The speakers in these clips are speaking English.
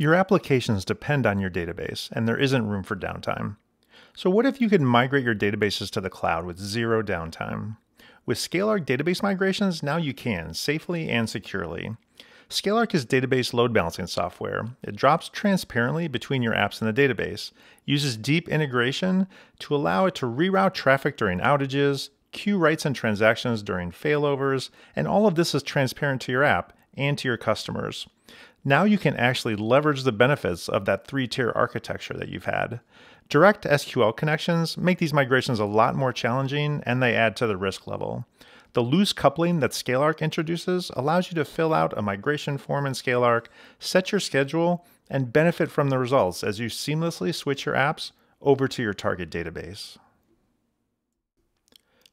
Your applications depend on your database, and there isn't room for downtime. So, what if you could migrate your databases to the cloud with zero downtime? With ScaleArc database migrations, now you can safely and securely. ScaleArc is database load balancing software. It drops transparently between your apps and the database, uses deep integration to allow it to reroute traffic during outages, queue writes and transactions during failovers, and all of this is transparent to your app and to your customers. Now you can actually leverage the benefits of that three tier architecture that you've had. Direct SQL connections make these migrations a lot more challenging and they add to the risk level. The loose coupling that ScaleArc introduces allows you to fill out a migration form in ScaleArc, set your schedule, and benefit from the results as you seamlessly switch your apps over to your target database.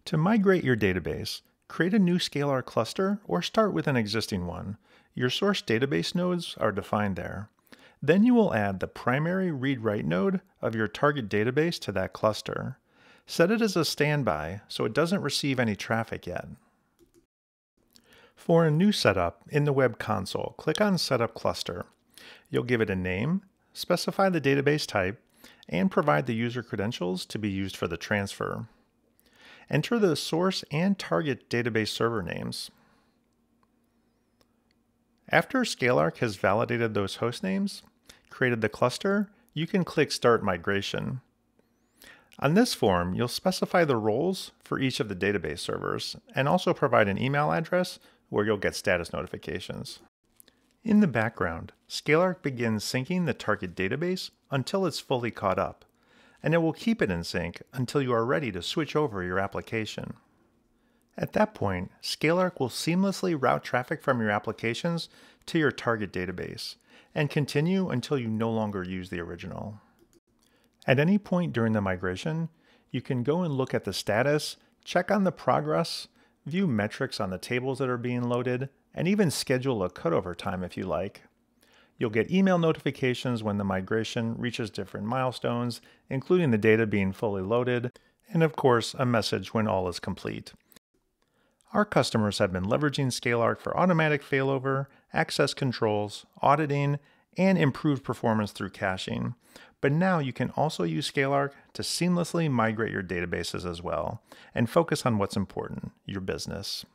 To migrate your database, create a new ScaleArc cluster or start with an existing one. Your source database nodes are defined there. Then you will add the primary read-write node of your target database to that cluster. Set it as a standby so it doesn't receive any traffic yet. For a new setup in the web console, click on Setup Cluster. You'll give it a name, specify the database type, and provide the user credentials to be used for the transfer. Enter the source and target database server names. After ScaleArc has validated those host names, created the cluster, you can click Start Migration. On this form, you'll specify the roles for each of the database servers and also provide an email address where you'll get status notifications. In the background, ScaleArc begins syncing the target database until it's fully caught up, and it will keep it in sync until you are ready to switch over your application. At that point, ScaleArc will seamlessly route traffic from your applications to your target database and continue until you no longer use the original. At any point during the migration, you can go and look at the status, check on the progress, view metrics on the tables that are being loaded, and even schedule a cutover time if you like. You'll get email notifications when the migration reaches different milestones, including the data being fully loaded, and of course, a message when all is complete. Our customers have been leveraging ScaleArc for automatic failover, access controls, auditing, and improved performance through caching. But now you can also use ScaleArc to seamlessly migrate your databases as well and focus on what's important, your business.